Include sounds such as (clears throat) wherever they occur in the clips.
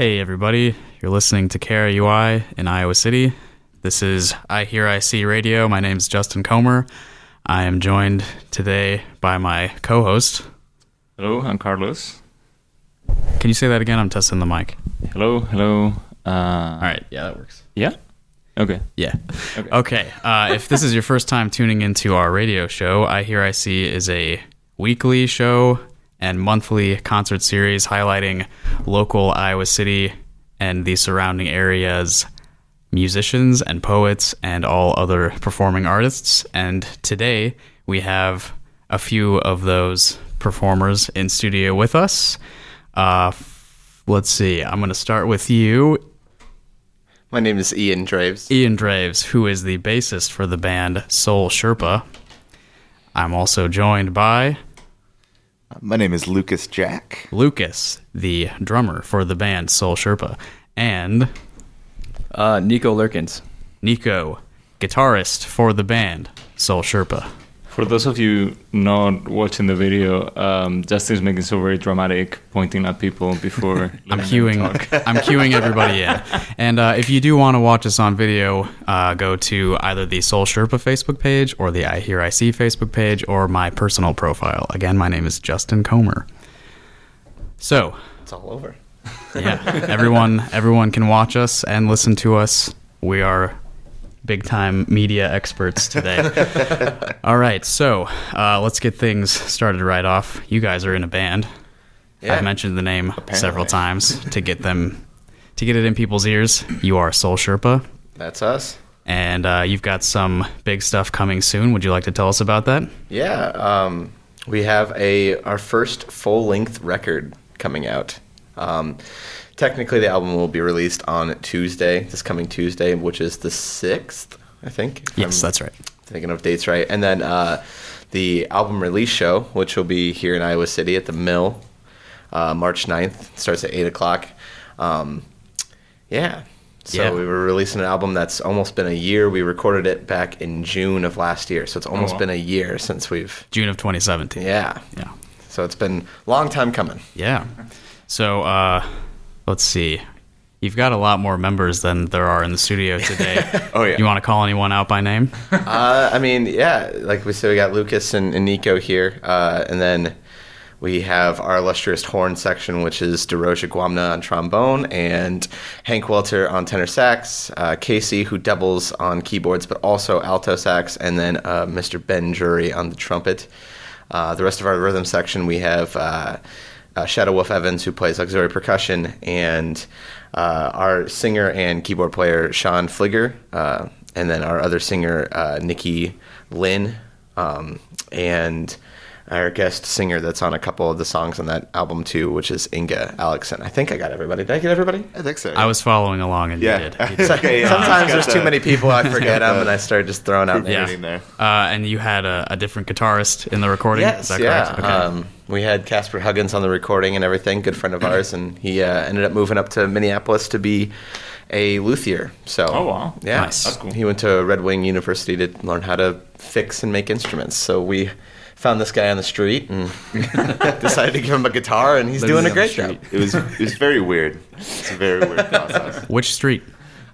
Hey, everybody. You're listening to KRUI in Iowa City. This is I Hear I See Radio. My name is Justin Comer. I am joined today by my co host. Hello, I'm Carlos. Can you say that again? I'm testing the mic. Hello, hello. Uh, All right. Yeah, that works. Yeah? Okay. Yeah. Okay. Okay. Uh, if this is your first time tuning into our radio show, I Hear I See is a weekly show and monthly concert series highlighting local Iowa City and the surrounding areas musicians and poets and all other performing artists. And today we have a few of those performers in studio with us. Uh, let's see. I'm going to start with you, My name is Ian Draves. Ian Draves, who is the bassist for the band Soul Sherpa. I'm also joined by My name is Lukas Jack. Lukas, the drummer for the band Soul Sherpa, and Uh, Nico Luerkens. Nico, guitarist for the band Soul Sherpa. For those of you not watching the video, um, Justin's making so very dramatic, pointing at people before. (laughs) I'm letting queuing. (laughs) I'm queuing everybody in. And uh, if you do want to watch us on video, uh, go to either the Soul Sherpa Facebook page or the I Hear I See Facebook page or my personal profile. Again, my name is Justin Comer. So, It's all over. yeah, everyone, everyone can watch us and listen to us. We are big time media experts today. (laughs) All right, so uh, let's get things started right off. You guys are in a band. Yeah. I've mentioned the name several times to get them to get it in people's ears. You are Soul Sherpa, That's us. and uh, you've got some big stuff coming soon. Would you like to tell us about that? Yeah. Um, we have a our first full length record coming out. Um, technically, the album will be released on Tuesday, this coming Tuesday, which is the sixth, I think. Yes, I'm that's right. Thinking of dates right, and then uh, the album release show, which will be here in Iowa City at the Mill, uh, March 9th. Starts at eight o'clock. Um, yeah. So Yeah. we were releasing an album that's almost been a year. We recorded it back in June of last year, so it's almost wow. been a year since we've. June of 2017. Yeah. Yeah. So it's been a long time coming. Yeah. So, uh, let's see. You've got a lot more members than there are in the studio (laughs) today. Oh, yeah. You want to call anyone out by name? uh, I mean, yeah, like we said, we got Lukas and, and Nico here, uh, and then we have our illustrious horn section, which is DeRoja Guamna on trombone and Hank Welter on tenor sax, uh, Casey who doubles on keyboards but also alto sax, and then uh, Mr. Ben Jury on the trumpet. Uh, the rest of our rhythm section, we have uh, Shadow Wolf Evans who plays auxiliary percussion, and uh, our singer and keyboard player Sean Fligger, uh, and then our other singer uh, Nikki Lynn, um, and our guest singer that's on a couple of the songs on that album too, which is Inga Alexson. I think I got everybody. Did I get everybody? I think so. I was following along and Yeah. (laughs) you did. You did. Okay, yeah. Sometimes there's the- too many people, I (laughs) forget them, and I start just throwing out Yeah. names. in there. Uh, and you had a, a different guitarist in the recording? Yes, Is that yeah. Okay. Um, we had Casper Huggins on the recording and everything, good friend of ours, and he uh, ended up moving up to Minneapolis to be a luthier. So, Oh, wow. yeah, Nice. That's cool. He went to Red Wing University to learn how to fix and make instruments. So we found this guy on the street and (laughs) decided to give him a guitar, and he's doing a great job. It was it was very weird. It's a very weird process. Which street?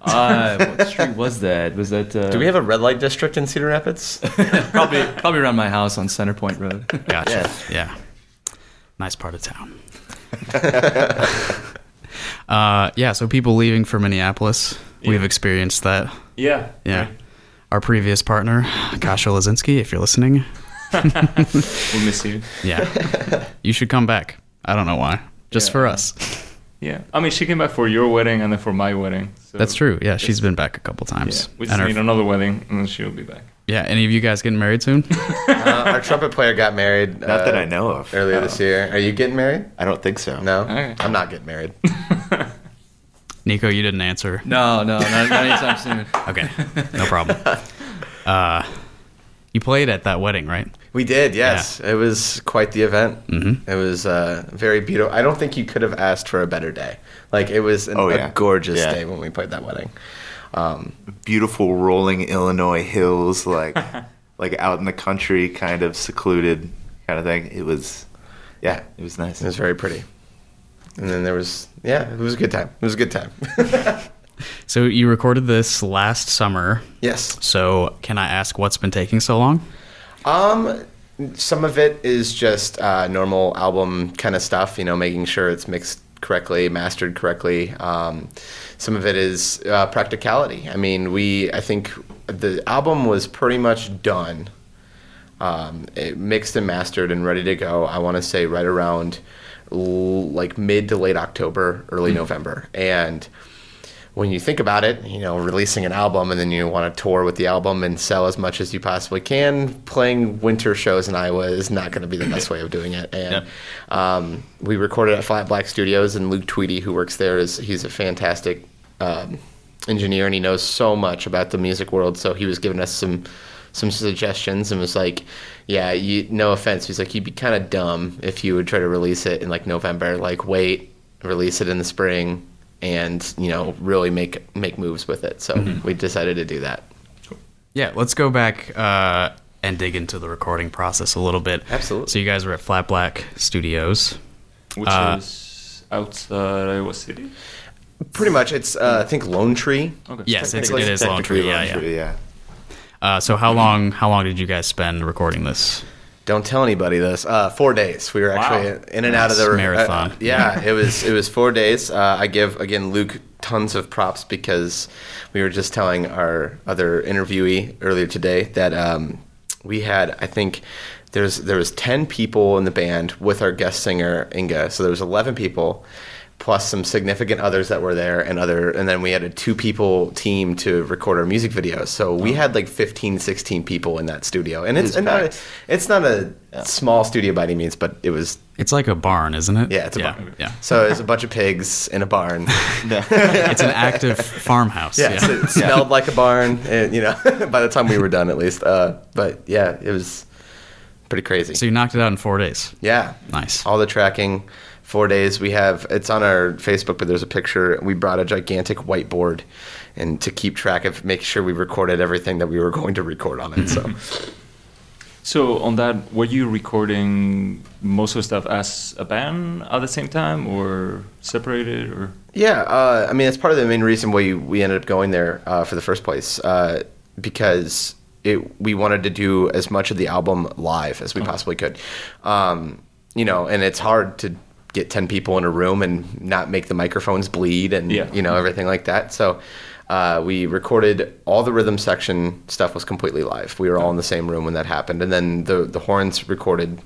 Uh, what street was that? Was that? Uh, Do we have a red light district in Cedar Rapids? (laughs) probably probably around my house on Center Point Road? Gotcha. Yeah. Nice part of town. (laughs) uh, yeah, so people leaving for Minneapolis, we've experienced that. Yeah. Yeah. Our previous partner, Kasha Lazinski, if you're listening, (laughs) (laughs) We'll miss you. yeah, you should come back. I don't know why. Just Yeah. for us. Yeah. I mean, she came back for your wedding and then for my wedding. So That's true. Yeah, she's been back a couple Yeah. times. We just And her- need another wedding and then she'll be back. Yeah, any of you guys getting married soon? (laughs) uh, our trumpet player got married. Not uh, that I know of. Earlier this year. Are you getting married? I don't think so. No, Okay. I'm not getting married. (laughs) Nico, you didn't answer. No, no, not, not anytime soon. (laughs) Okay, no problem. Uh, you played at that wedding, right? We did, yes. It was quite the event. Mhm. It was uh, very beautiful. I don't think you could have asked for a better day. Like it was an, Oh, a gorgeous Yeah. day when we played that wedding. Um, Beautiful rolling Illinois hills, like (laughs) like out in the country, kind of secluded kind of thing. It was, yeah, it was nice. it was very pretty. and then there was yeah, it was a good time. It was a good time. (laughs) (laughs) So you recorded this last summer. yes. So can I ask what's been taking so long? Um, some of it is just uh, normal album kind of stuff, you know, making sure it's mixed correctly, mastered correctly. Um, some of it is uh, practicality. I mean, we, I think the album was pretty much done, um, it mixed and mastered and ready to go. I want to say right around l- like mid to late October, early November. And when you think about it, you know, releasing an album and then you want to tour with the album and sell as much as you possibly can, playing winter shows in Iowa is not going to be the best way of doing it. And um, we recorded at Flat Black Studios, and Luke Tweedy, who works there, is he's a fantastic um, engineer and he knows so much about the music world. So he was giving us some some suggestions and was like, "Yeah, you, no offense." He's like, "You'd be kind of dumb if you would try to release it in like November. Like, wait, release it in the spring." And you know really make make moves with it. So we decided to do that. Yeah, let's go back uh, and dig into the recording process a little bit. Absolutely. So you guys were at Flat Black Studios. Which Uh, is outside Iowa City. Pretty much, it's uh, I think Lone Tree. Okay. Yes, it's, Technically- it is Lone Tree. Technically Yeah, Lone yeah. Tree, yeah. Uh, so how long how long did you guys spend recording this? Don't tell anybody this. Uh, four days. We were actually Wow. in and out of the Marathon. uh, yeah, it was it was four days. Uh, I give again Luke tons of props because we were just telling our other interviewee earlier today that um, we had I think there's there was ten people in the band with our guest singer Inga, so there was eleven people. Plus some significant others that were there, and other, and then we had a two-people team to record our music videos. So we had like 15, 16 people in that studio, and it's It's and not, packed. it's not a small studio by any means, but it was. It's like a barn, isn't it? Yeah, it's a yeah, barn. Yeah, So it's a bunch of pigs in a barn. (laughs) (laughs) it's an active farmhouse. Yeah, Yeah, so it smelled like a barn. And, you know, (laughs) by the time we were done, at least. Uh, but yeah, it was pretty crazy. So you knocked it out in four days. yeah, Nice. all the tracking. Four days. We have it's on our Facebook, but there's a picture. We brought a gigantic whiteboard, and to keep track of, make sure we recorded everything that we were going to record on it. So. (laughs) So on that, were you recording most of the stuff as a band at the same time, or separated, or? Yeah, uh, I mean, it's part of the main reason why we ended up going there uh, for the first place, uh, because it, we wanted to do as much of the album live as we possibly could. Um, you know, and it's hard to get 10 people in a room and not make the microphones bleed and, Yeah. you know, everything like that. So uh, we recorded all the rhythm section stuff was completely live. We were all in the same room when that happened. And then the, the horns recorded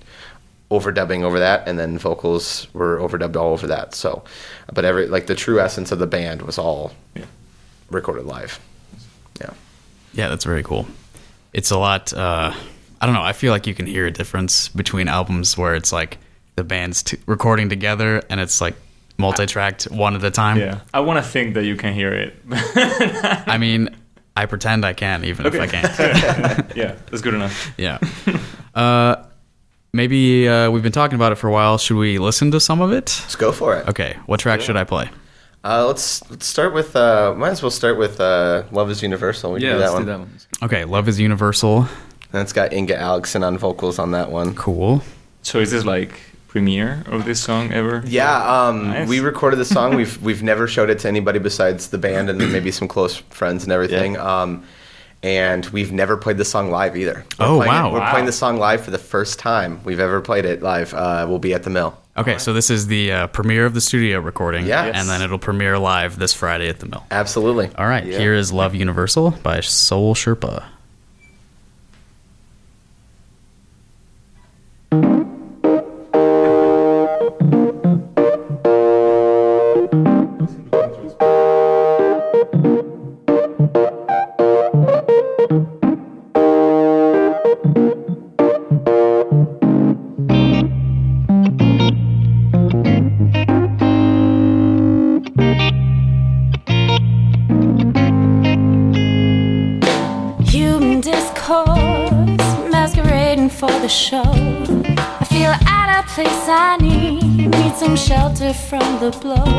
overdubbing over that and then vocals were overdubbed all over that so but every like the true essence of the band was all Yeah. recorded live yeah Yeah, that's very cool. It's a lot. Uh, I don't know. I feel like you can hear a difference between albums where it's like the band's t- recording together and it's like multi-tracked one at a time. Yeah, I want to think that you can hear it. (laughs) I mean, I pretend I can, even if I can't. (laughs) yeah, that's good enough. (laughs) yeah. Uh, maybe uh, we've been talking about it for a while. Should we listen to some of it? let's go for it Okay. What track should I play? uh, let's let's start with uh might as well start with uh love is universal we Yeah, do that let's one do that one. Okay. Love is Universal. and it's got inga alexson on vocals on that one Cool. So is this like premiere of this song ever? yeah um Nice. we recorded the song (laughs) we've we've never showed it to anybody besides the band and then maybe some close friends and everything um and we've never played the song live either. We're Oh, playing it- wow. We're Wow. playing the song live for the first time we've ever played it live. Uh, we'll be at the mill. Okay, so this is the uh, premiere of the studio recording. Yeah. Yes. And then it'll premiere live this Friday at the mill. Absolutely. All right, Yeah. here is Love Universal by Soul Sherpa. The blow.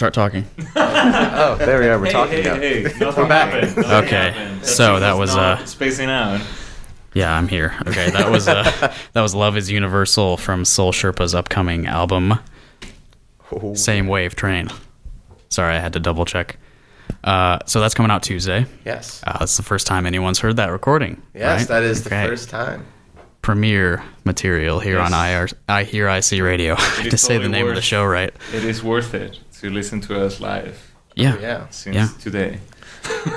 Start talking. (laughs) Oh, there we are. We're talking now. hey, nothing We're back. happened. Nothing Okay, happened. so that was, uh, spacing out. Yeah, I'm here. Okay, that was uh, (laughs) that was "Love Is Universal" from Soul Sherpa's upcoming album, Oh. Same Wave Train. Sorry, I had to double check. Uh, so that's coming out Tuesday. Yes. Uh, that's the first time anyone's heard that recording. Yes, right? that is the first time. premiere material here Yes. on IR, I Hear I See Radio. (laughs) is to say the totally name of the show right. It is worth it to listen to us live Yeah. Yeah. since Yeah. today. (laughs)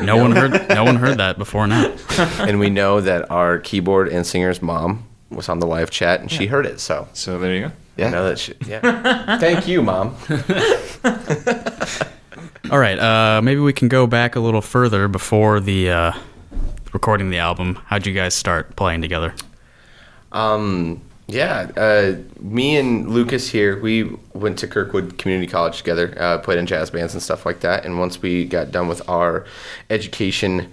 No one heard. No one heard that before now. (laughs) and we know that our keyboard and singer's mom was on the live chat and she heard it. So So there you go. yeah, know that she, yeah. Thank you, mom. (laughs) All right. Uh, maybe we can go back a little further before the uh, recording the album. How'd you guys start playing together? Um, yeah, uh, me and Lukas here, we went to Kirkwood Community College together, uh, played in jazz bands and stuff like that. And once we got done with our education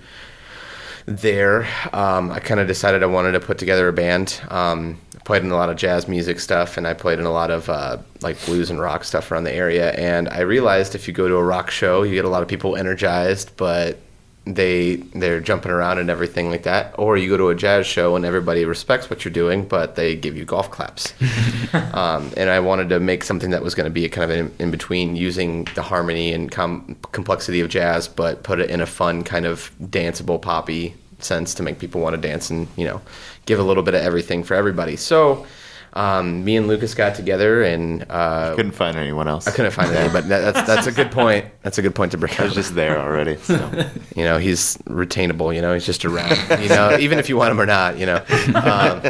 there, um, I kind of decided I wanted to put together a band. Um, played in a lot of jazz music stuff, and I played in a lot of uh, like blues and rock stuff around the area. And I realized if you go to a rock show, you get a lot of people energized, but they they're jumping around and everything like that. Or you go to a jazz show and everybody respects what you're doing, but they give you golf claps. (laughs) um, and I wanted to make something that was going to be a kind of in, in between, using the harmony and com- complexity of jazz, but put it in a fun kind of danceable poppy sense to make people want to dance and you know give a little bit of everything for everybody. So. Um, me and Lukas got together, and uh, Couldn't find anyone else. I couldn't find anybody. That, that's that's a good point. That's a good point to bring I up. was just there already. So. (laughs) You know, he's retainable. You know, he's just around. You know, even if you want him or not. You know. Um,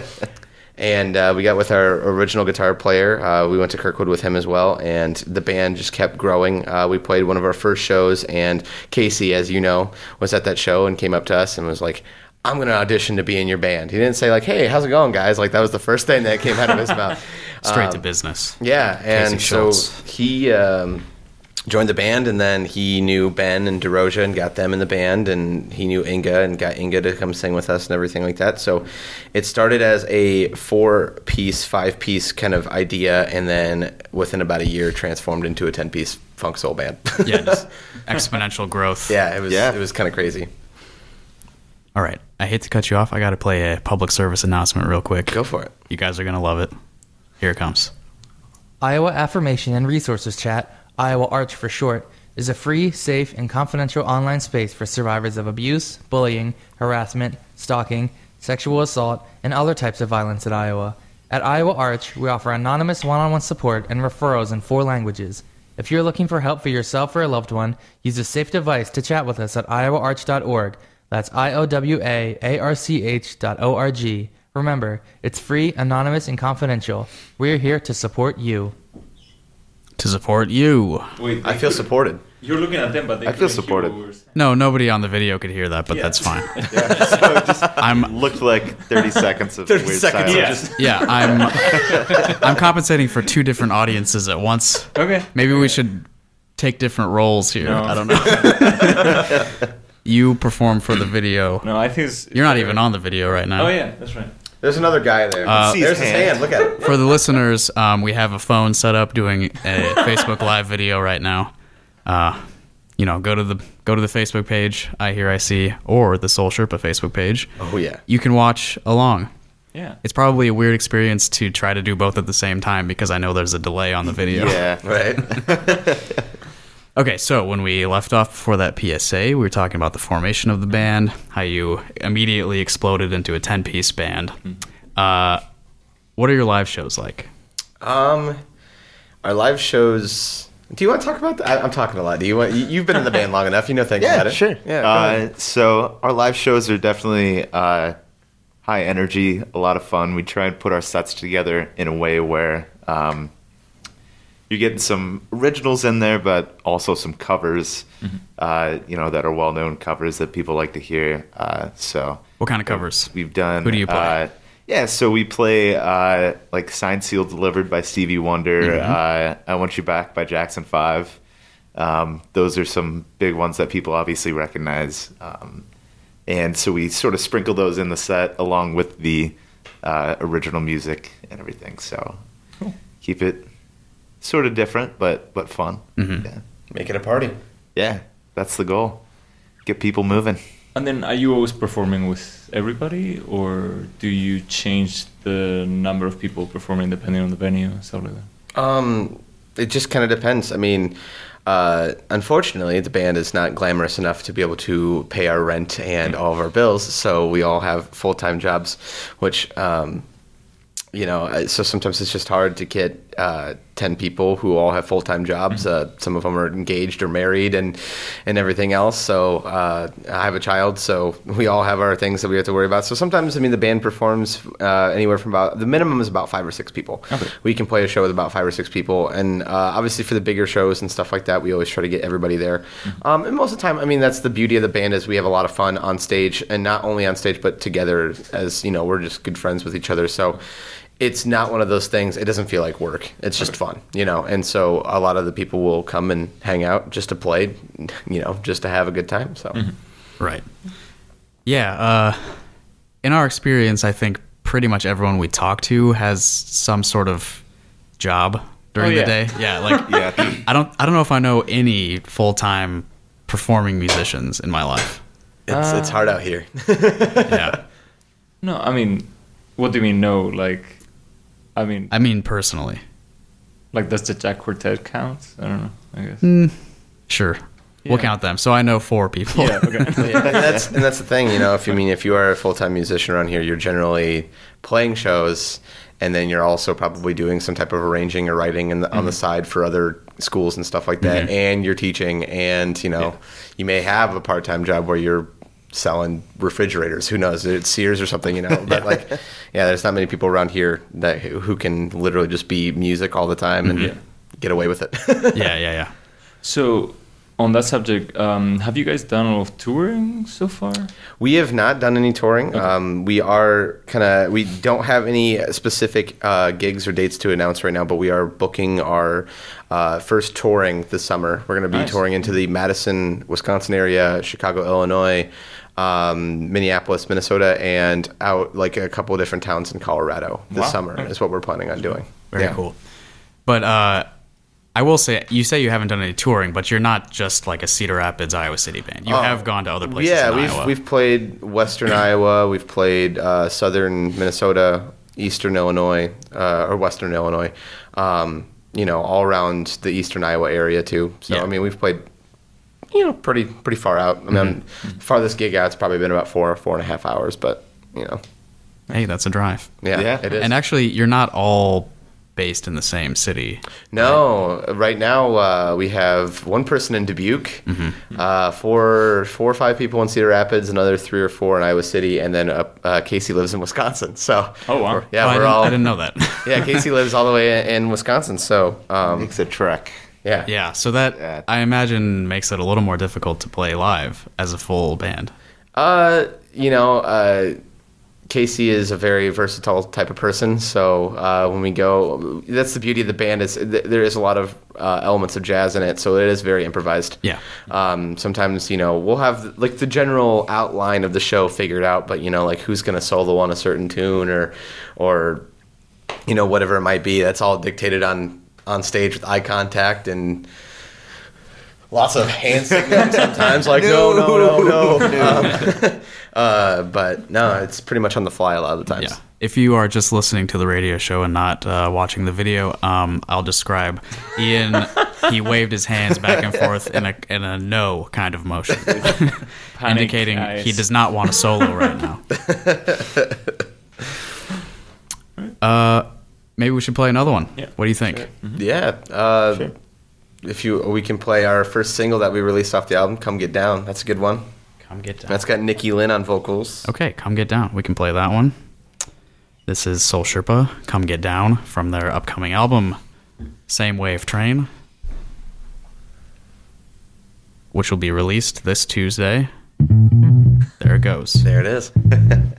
and uh, we got with our original guitar player. Uh, we went to Kirkwood with him as well, and the band just kept growing. Uh, we played one of our first shows, and Casey, as you know, was at that show and came up to us and was like. I'm gonna audition to be in your band. He didn't say like, "Hey, how's it going, guys?" Like that was the first thing that came out of his mouth. (laughs) Straight to Um, business. yeah, and Casey so Schultz. he um, joined the band, and then he knew Ben and DeRoja and got them in the band, and he knew Inga and got Inga to come sing with us and everything like that. So it started as a four-piece, five-piece kind of idea, and then within about a year, transformed into a ten-piece funk soul band. Yeah, just (laughs) exponential growth. yeah, it was Yeah. it was kind of crazy. All right. I hate to cut you off. I got to play a public service announcement real quick. Go for it. You guys are going to love it. Here it comes. Iowa Affirmation and Resources Chat, Iowa Arch for short, is a free, safe, and confidential online space for survivors of abuse, bullying, harassment, stalking, sexual assault, and other types of violence in Iowa. At Iowa Arch, we offer anonymous one on one support and referrals in four languages. If you're looking for help for yourself or a loved one, use a safe device to chat with us at iowaarch.org. That's I O W A A R C H dot O R G. Remember, it's free, anonymous, and confidential. We're here to support you. To support you. Wait, I feel supported. You're looking at them, but they I feel couldn't hear supported. what we were. No, nobody on the video could hear that, but Yeah. that's fine. (laughs) Yeah, so just (laughs) I'm looked like 30 seconds of (laughs) 30 weird seconds of silence. just- yeah, I'm I'm compensating for two different audiences at once. Okay. Maybe we should take different roles here. No. I don't know. You perform for the video. No, I think it's, You're not even on the video right now. Oh yeah, that's right. There's another guy there. Uh, see There's his hand. hand. Look at it. For the listeners, um, we have a phone set up doing a (laughs) Facebook Live video right now. Uh, you know, go to the go to the Facebook page, I hear I see, or the Soul Sherpa Facebook page. Oh yeah. You can watch along. Yeah. It's probably a weird experience to try to do both at the same time because I know there's a delay on the video. Yeah. Right. (laughs) (laughs) Okay, so when we left off before that PSA, we were talking about the formation of the band, how you immediately exploded into a 10 piece band. Uh, what are your live shows like? Um, our live shows. Do you want to talk about that? I, I'm talking a lot. Do you want? You, you've been in the band long enough. You know things about it. sure. Yeah. go Uh, so our live shows are definitely uh, high energy, a lot of fun. We try and put our sets together in a way where um, you're getting some originals in there, but also some covers, uh, you know, that are well-known covers that people like to hear. Uh, so What kind of covers? we've done. Who do you play? Uh, yeah, so we play uh, like "Signed, Sealed, Delivered" by Stevie Wonder. Mm-hmm. Uh, "I Want You Back" by Jackson Five. Um, those are some big ones that people obviously recognize, um, and so we sort of sprinkle those in the set along with the uh, original music and everything. So keep it sort of different, but but fun. Mhm. Yeah, Make it a party. yeah, that's the goal. Get people moving. And then are you always performing with everybody, or do you change the number of people performing depending on the venue and stuff like that? Um, it just kind of depends. I mean, uh, unfortunately, the band is not glamorous enough to be able to pay our rent and all of our bills. So we all have full time jobs, which, um, you know, uh, so sometimes it's just hard to get uh, ten people who all have full time jobs. Uh, some of them are engaged or married, and and everything else. So uh, I have a child, so we all have our things that we have to worry about. So sometimes, I mean, the band performs uh, anywhere from about the minimum is about five or six people. We can play a show with about five or six people, and uh, obviously for the bigger shows and stuff like that, we always try to get everybody there. Um, and most of the time, I mean, that's the beauty of the band is we have a lot of fun on stage, and not only on stage but together as you know we're just good friends with each other. So it's not one of those things. It doesn't feel like work. It's just fun, you know. And so a lot of the people will come and hang out just to play, you know, just to have a good time. So Right. Yeah, uh, in our experience, I think pretty much everyone we talk to has some sort of job during Oh, the day. Yeah, like (laughs) Yeah. I don't I don't know if I know any full time performing musicians in my life. It's, it's hard out here. (laughs) Yeah, No, I mean, what do you mean no? Like, I mean, I mean personally, like does the Jack Quartet count? I don't know. I guess. Mm. sure. We'll count them. So I know four people. Yeah. Okay. (laughs) Yeah, and that's and that's the thing, you know. If you mean if you are a full time musician around here, you're generally playing shows, and then you're also probably doing some type of arranging or writing in the, on the side for other schools and stuff like that. And you're teaching, and you know, you may have a part time job where you're selling refrigerators. Who knows? It's Sears or something, you know. (laughs) But like, yeah, there's not many people around here that who who can literally just be music all the time and Yeah. get away with it. yeah, yeah, yeah. So, on that subject, um, have you guys done a lot of touring so far? We have not done any touring. Um, we are kind of we don't have any specific uh, gigs or dates to announce right now, but we are booking our uh, first touring this summer. We're going to be Nice. touring into the Madison, Wisconsin area, Chicago, Illinois, um, Minneapolis, Minnesota, and out like a couple of different towns in Colorado this Wow. summer is what we're planning on doing. Very Yeah. cool. But uh, I will say, you say you haven't done any touring, but you're not just like a Cedar Rapids, Iowa City band. You Oh, have gone to other places. Yeah, in we've Iowa. we've played Western (clears throat) Iowa, we've played uh, Southern Minnesota, Eastern Illinois, uh, or Western Illinois. Um, you know, all around the Eastern Iowa area too. So Yeah. I mean, we've played, you know, pretty pretty far out. I mean, Mm-hmm. farthest gig out's probably been about four or four and a half hours, but you know, Hey, that's a drive. yeah, Yeah. it is. And actually, you're not all based in the same city. No, right now uh, we have one person in Dubuque, Mm-hmm. uh, four, four or five people in Cedar Rapids, another three or four in Iowa City, and then uh, uh, Casey lives in Wisconsin. So, Oh, wow. we're- yeah, Oh, I we're didn't, all. I didn't know that. yeah, (laughs) Casey lives all the way in, in Wisconsin. So, um, It's a trek. yeah, yeah, so that Yeah. I imagine makes it a little more difficult to play live as a full band. Uh, you know, uh, Casey is a very versatile type of person. So uh, when we go, that's the beauty of the band is th- there is a lot of uh, elements of jazz in it. So it is very improvised. Yeah. Um, sometimes you know we'll have like the general outline of the show figured out, but you know like who's gonna solo on a certain tune or or you know whatever it might be. That's all dictated on on stage with eye contact and. Lots of hand signals sometimes, like no, no, no, no. (laughs) Um, (laughs) uh, but no, it's pretty much on the fly a lot of the times. Yeah. If you are just listening to the radio show and not uh, watching the video, um, I'll describe. Ian, he (laughs) waved his hands back and forth in a in a no kind of motion, (laughs) (laughs) indicating eyes. he does not want a solo right now. uh, maybe we should play another one. Yeah. What do you think? Mm-hmm. Yeah. Uh, Sure. If you, we can play our first single that we released off the album, "Come Get Down." That's a good one. Come get down. That's got Nikki Lynn on vocals. Okay, come get down. We can play that one. This is Soul Sherpa, Come Get Down from their upcoming album, Same Wave Train, which will be released this Tuesday. There it goes. There it is. (laughs)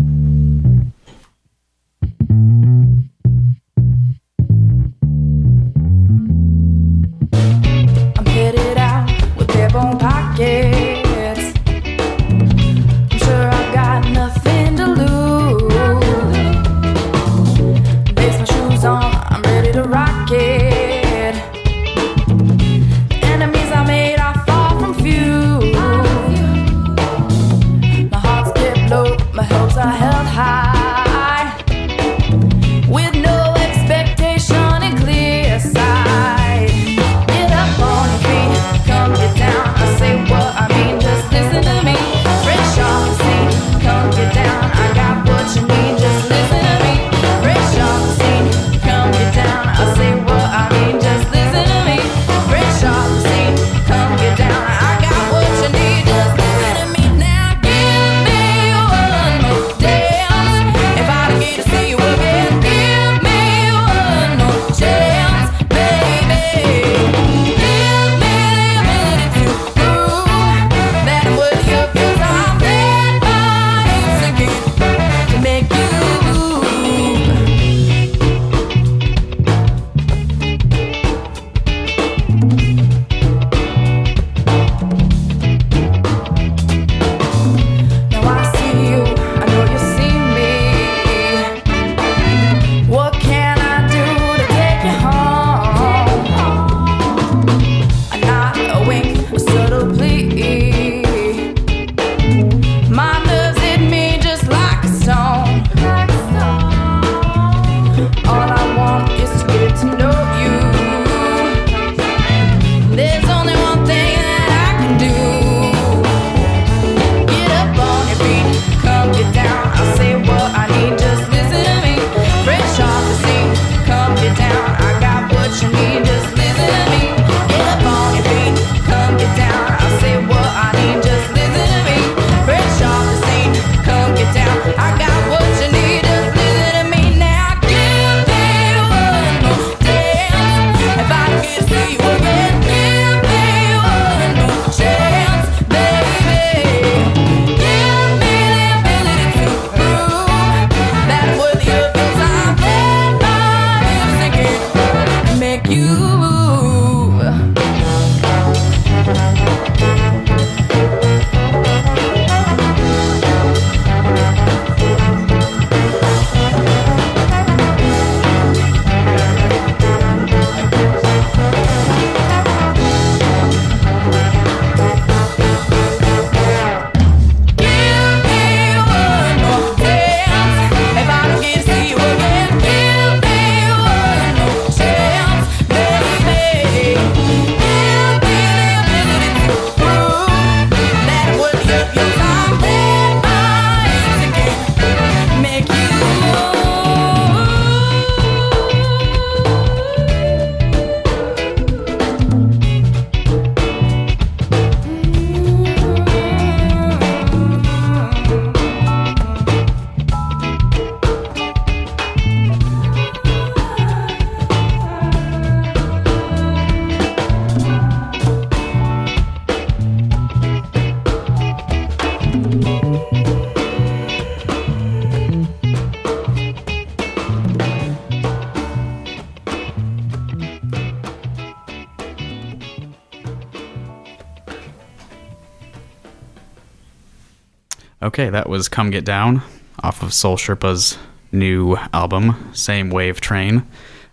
Okay, that was Come Get Down off of Soul Sherpa's new album, Same Wave Train.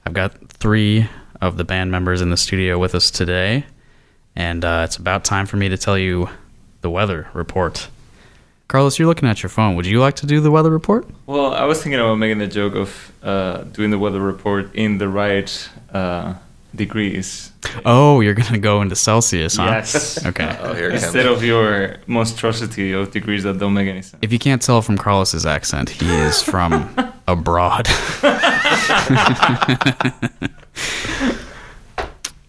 I've got three of the band members in the studio with us today, and uh, it's about time for me to tell you the weather report. Carlos, you're looking at your phone. Would you like to do the weather report? Well, I was thinking about making the joke of uh, doing the weather report in the right uh, degrees. Oh, you're going to go into Celsius, huh? Yes. Okay. (laughs) Oh, Instead comes. of your monstrosity of degrees that don't make any sense. If you can't tell from Carlos's accent, he is from (laughs) abroad. (laughs)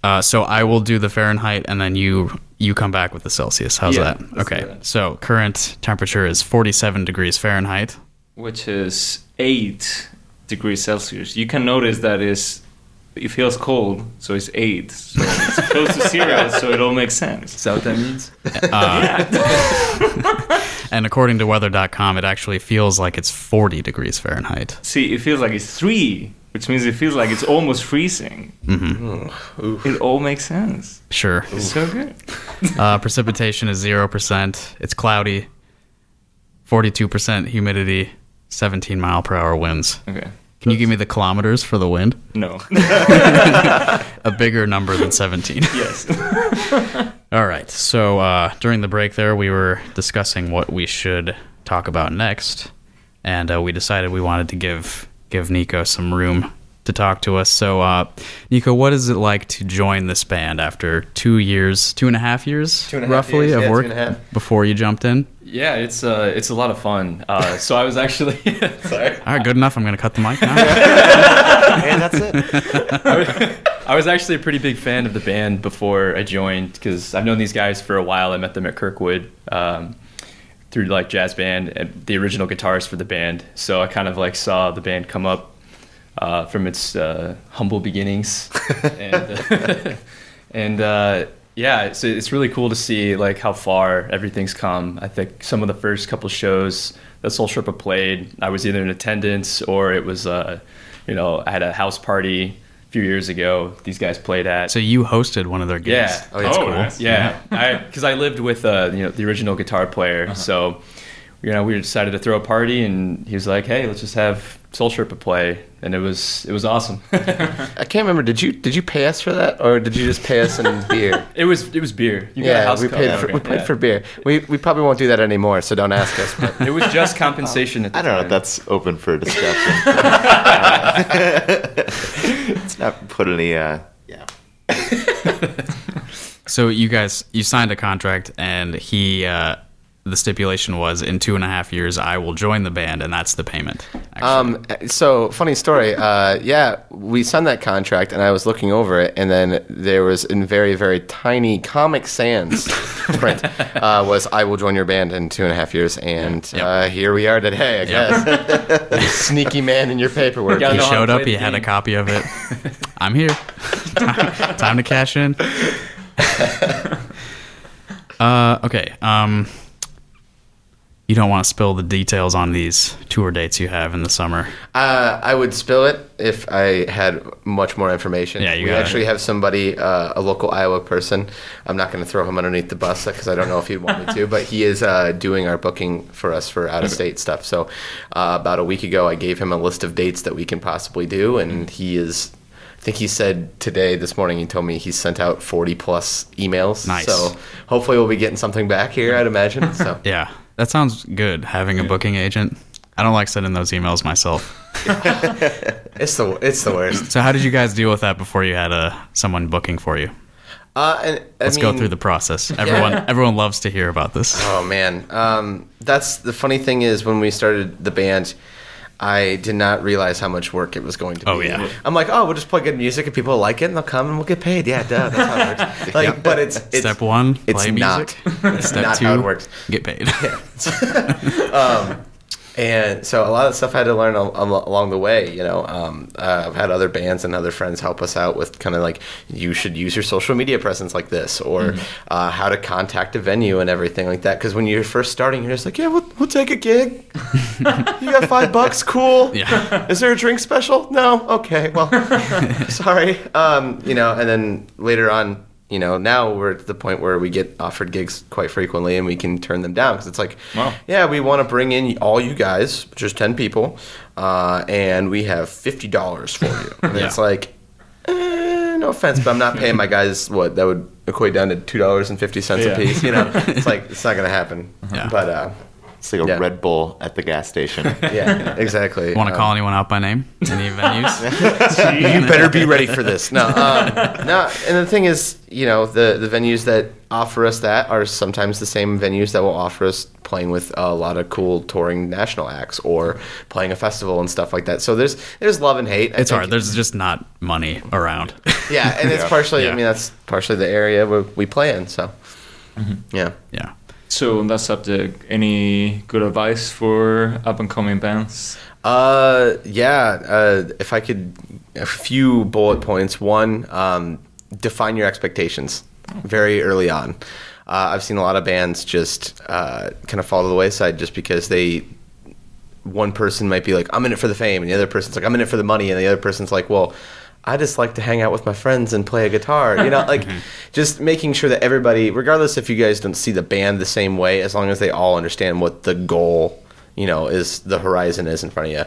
uh, so I will do the Fahrenheit, and then you you come back with the Celsius. How's Yeah, that? Okay. that. So current temperature is 47 degrees Fahrenheit. Which is 8 degrees Celsius. You can notice that is it feels cold, so it's 8. So it's close to zero, (laughs) so it all makes sense. Is that what that means? (laughs) (laughs) And according to weather.com, it actually feels like it's 40 degrees Fahrenheit. See, it feels like it's 3, which means it feels like it's almost freezing. Mm-hmm. It all makes sense. Sure. It's so good. Uh, precipitation is 0%. It's cloudy. 42% humidity. 17 mile per hour winds. Okay. Can you give me the kilometers for the wind? No. (laughs) (laughs) A bigger number than 17. (laughs) yes. All right. So uh, during the break there, we were discussing what we should talk about next, and uh, we decided we wanted to give give Nico some room to talk to us. So, uh, Nico, what is it like to join this band after two years, two and a half years, Two and a half roughly, years, of yeah, work and a half. before you jumped in? Yeah, it's uh, it's a lot of fun. Uh, so I was actually, (laughs) Sorry. All right, good enough. I'm going to cut the mic now. (laughs) and that's it. (laughs) I was actually a pretty big fan of the band before I joined because I've known these guys for a while. I met them at Kirkwood um, through like jazz band and the original guitarist for the band. So I kind of like saw the band come up uh, from its uh, humble beginnings, and and uh, yeah, it's it's really cool to see like how far everything's come. I think some of the first couple shows that Soul Sherpa played, I was either in attendance or it was uh, you know I had a house party a few years ago. These guys played at. so you hosted one of their gigs. Yeah. Oh, that's Oh, cool. nice. Yeah, I because I lived with uh, you know the original guitar player, Uh-huh. so you know, we decided to throw a party, and he was like, "Hey, let's just have Soul Sherpa play," and it was it was awesome. (laughs) I can't remember. Did you did you pay us for that, or did you just pay us in (laughs) beer? it was it was beer. You got a yeah, house we paid for, we paid Yeah. for beer. We we probably won't do that anymore, so don't ask us. But (laughs) It was just compensation. At the I don't know. time. That's open for discussion. it's not put any. Uh, yeah. So you guys, you signed a contract, and he, uh, the stipulation was in two and a half years, I will join the band, and that's the payment. Um, so funny story. Uh, yeah, we signed that contract, and I was looking over it, and then there was in very, very tiny Comic Sans (laughs) print uh, was "I will join your band in two and a half years," and Yep. uh, here we are today. I guess (laughs) (laughs) sneaky man in your paperwork. Yeah, he know how to showed up. He the had a copy of it. I'm here. Time to cash in. Uh, okay. Um, you don't want to spill the details on these tour dates you have in the summer. Uh, I would spill it if I had much more information. Yeah, you we got it. actually have somebody, uh, a local Iowa person. I'm not going to throw him underneath the bus because I don't know if he'd want me to, but he is uh, doing our booking for us for out of state stuff. So, uh, about a week ago, I gave him a list of dates that we can possibly do, Mm-hmm. and he is. I think he said today, this morning, he told me he sent out 40 plus emails. Nice. So hopefully we'll be getting something back here, I'd imagine. So (laughs) Yeah, that sounds good. Having a booking agent. I don't like sending those emails myself. (laughs) it's the it's the worst. So how did you guys deal with that before you had uh, someone booking for you? Uh, and Let's go through the process. (laughs) Everyone, everyone loves to hear about this. Oh man, um, that's the funny thing is when we started the band, I did not realize how much work it was going to oh, be. Oh, yeah. I'm like, oh, we'll just play good music and people will like it and they'll come and we'll get paid. Yeah, duh, that's how it works. (laughs) Like, but it's, it's Step one, it's play not. music. It's Step not two, how it works. get paid. (laughs) (laughs) Um, And so a lot of stuff I had to learn al- al- along the way. You know, um, uh, I've had other bands and other friends help us out with kind of like you should use your social media presence like this, or Mm-hmm. uh, how to contact a venue and everything like that. Because when you're first starting, you're just like, yeah, we'll, we'll take a gig. (laughs) you got five bucks, cool. Yeah. Is there a drink special? No. Okay. Well, (laughs) sorry. Um, you know, and then later on. You know, now we're at the point where we get offered gigs quite frequently, and we can turn them down because it's like, Wow. yeah, we want to bring in all you guys, just 10 people, uh, and we have $50 for you. (laughs) And Yeah. It's like, eh, no offense, but I'm not paying my guys what that would equate down to $2.50 Yeah. a piece. You know, (laughs) it's like, it's not going to happen. Yeah. But, uh, It's like a Yeah. Red Bull at the gas station. (laughs) yeah, exactly. Want to Um, call anyone out by name? Any (laughs) venues? you better be ready for this. No, um, (laughs) no. And the thing is, you know, the the venues that offer us that are sometimes the same venues that will offer us playing with a lot of cool touring national acts or playing a festival and stuff like that. So there's there's love and hate. I It's think. hard. There's just not money around. yeah, and it's partially. Yeah. I mean, that's partially the area where we play in. So, yeah. yeah. So on that subject, any good advice for up and coming bands? Uh, yeah. Uh, if I could, a few bullet points. One, um, define your expectations very early on. Uh, I've seen a lot of bands just uh, kind of fall to the wayside just because they. One person might be like, "I'm in it for the fame," and the other person's like, "I'm in it for the money," and the other person's like, "Well." I just like to hang out with my friends and play a guitar. You know, like just making sure that everybody, regardless if you guys don't see the band the same way, as long as they all understand what the goal you know, is the horizon is in front of you.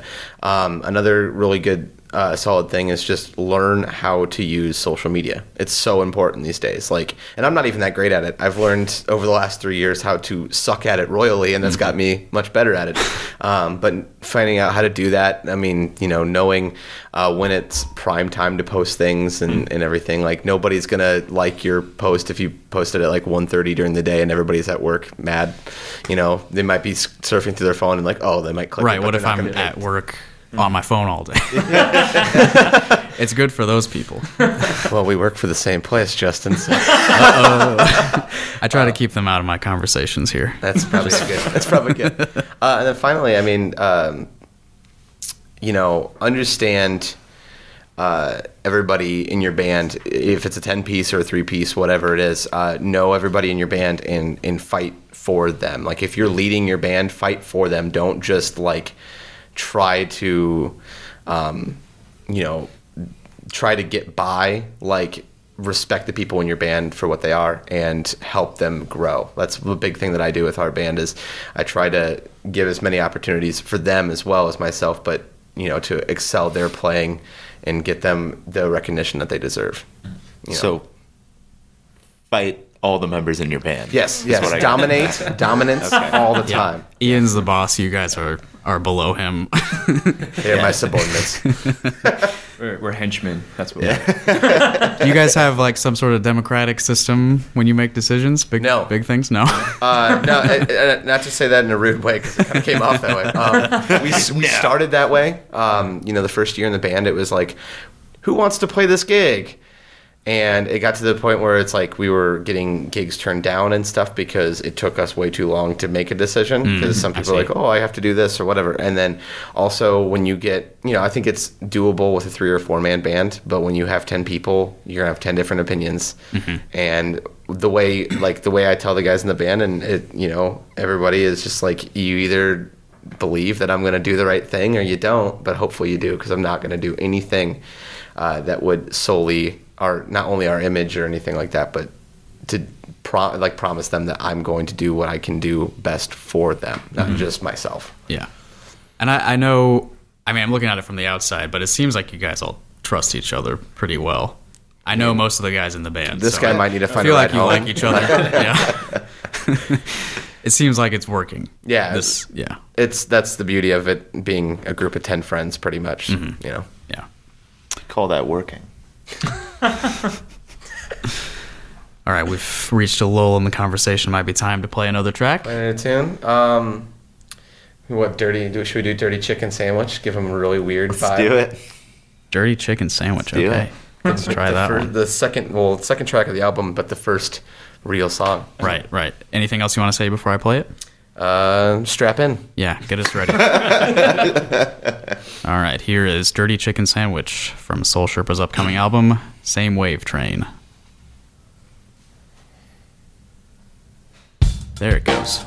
Um, another really good, uh, solid thing is just learn how to use social media. It's so important these days. Like, and I'm not even that great at it. I've learned over the last three years how to suck at it royally, and that's got me much better at it. Um, but finding out how to do that, I mean, you know, knowing uh, when it's prime time to post things and, and everything. Like, nobody's gonna like your post if you post it at like 1.30 during the day and everybody's at work mad. You know, they might be surfing through their phone and like, oh, they might click. Right. but What if I'm at work on my phone all day? (laughs) it's good for those people. Well, we work for the same place, Justin. So I try to keep them out of my conversations here. that's probably good. That's probably good. Uh, and then finally, I mean, um, you know, understand uh, everybody in your band. If it's a ten piece or a three piece, whatever it is, uh, know everybody in your band and and fight for them. Like if you're leading your band, fight for them. Don't just like try to, um, you know, try to get by. Like respect the people in your band for what they are and help them grow. That's the big thing that I do with our band is I try to give as many opportunities for them as well as myself, but you know, to excel their playing and get them the recognition that they deserve. You know? So fight all the members in your band. yes, yes, dominate, (laughs) dominance all the Yeah. time. Ian's the boss. You guys are are below him. They're my subordinates. (laughs) We're, we're henchmen. That's what. we are. Do (laughs) you guys have like some sort of democratic system when you make decisions? Big, No. big things. No. Uh, no, uh, uh, not to say that in a rude way because it kind of came off that way. Um, we we started that way. Um, you know, the first year in the band, it was like, who wants to play this gig? And it got to the point where it's like we were getting gigs turned down and stuff because it took us way too long to make a decision. Because some Mm, I people are like, oh, I have to do this or whatever. And then also when you get, you know, I think it's doable with a three or four man band, but when you have 10 people, you're going to have 10 different opinions. Mm-hmm. And the way, like, the way I tell the guys in the band, and it, you know, everybody is just like, you either believe that I'm going to do the right thing or you don't, but hopefully you do because I'm not going to do anything uh, that would solely our not only our image or anything like that, but to pro- like promise them that I'm going to do what I can do best for them, not mm-hmm. just myself. Yeah. And I, I know, I mean, I'm looking at it from the outside, but it seems like you guys all trust each other pretty well. I know most of the guys in the band. This so guy I- might need to I find feel a like ride you home. like each other. (laughs) yeah. (laughs) it seems like it's working. Yeah, This, yeah. It's that's the beauty of it being a group of ten friends, pretty much. Mm-hmm. You know. Yeah. Call that working. (laughs) All right. We've reached a lull in the conversation. Might be time to play another track. Playing a tune. Um, what dirty? Do should we do dirty chicken sandwich? Give them a really weird Let's vibe. do it. Dirty Chicken Sandwich. do okay. Let's try the that fir- one. The second, well, second track of the album, but the first real song. Right, right. Anything else you want to say before I play it? Uh, strap in. Yeah, get us ready. (laughs) All right, here is Dirty Chicken Sandwich from Soul Sherpa's upcoming album, Same Wave Train. There it goes.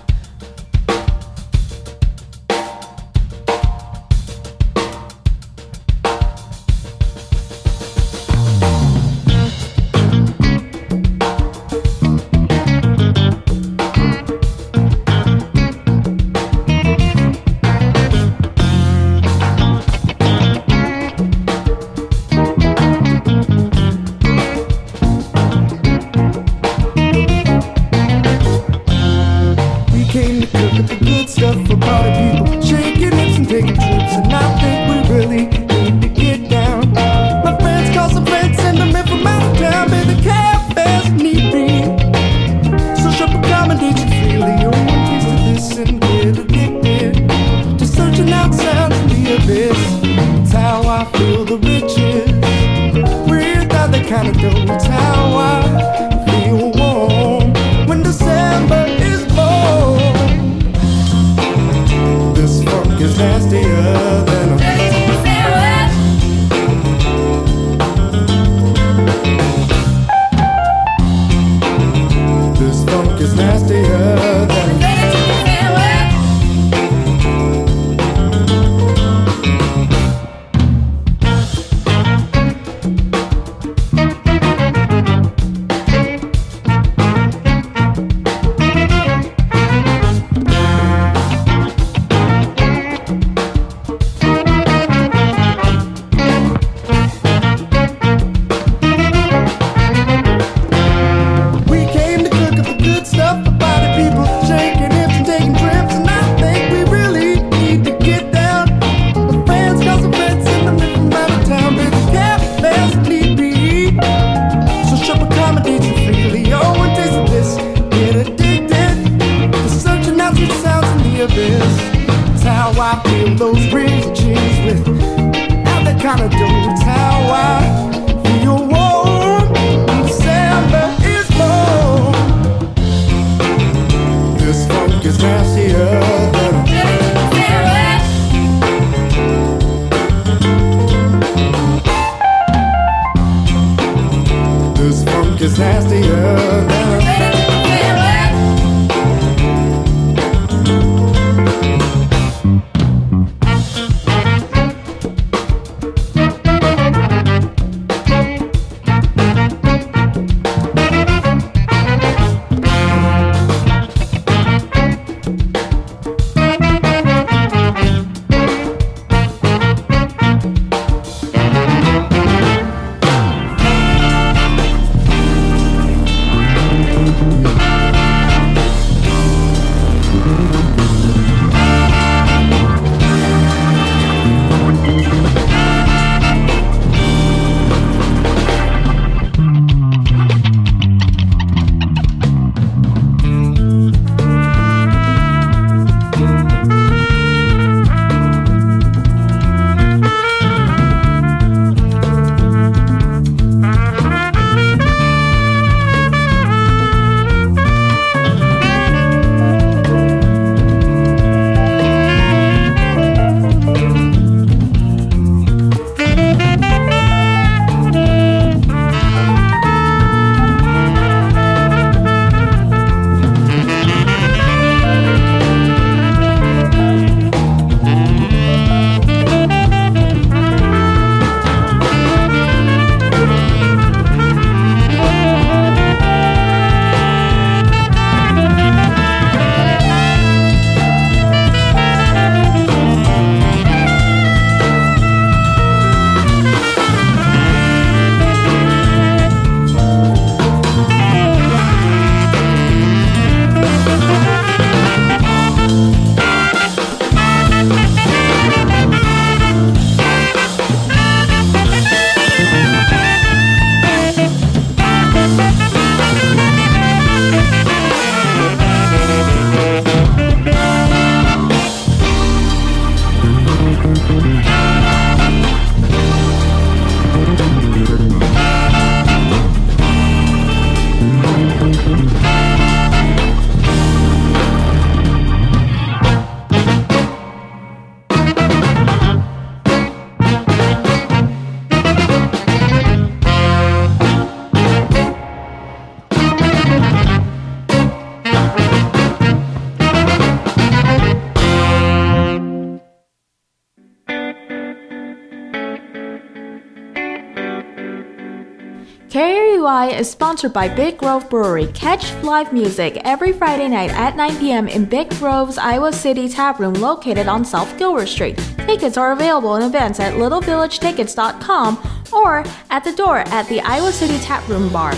KRUI is sponsored by Big Grove Brewery. Catch live music every Friday night at 9 p.m. in Big Grove's Iowa City Tap Room located on South Gilbert Street. Tickets are available in advance at littlevillagetickets.com or at the door at the Iowa City Tap Room bar.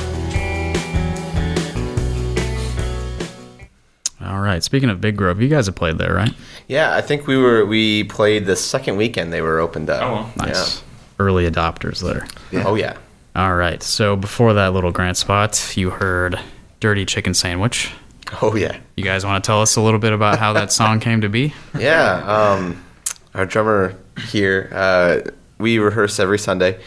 All right. Speaking of Big Grove, you guys have played there, right? Yeah, I think we were we played the second weekend they were opened up. Oh, well. Nice. Early adopters there. Yeah. Oh yeah. All right. So before that little grant spot, you heard Dirty Chicken Sandwich. Oh yeah. You guys want to tell us a little bit about how that song came to be? (laughs) Yeah, um, our drummer here, uh, we rehearse every Sunday,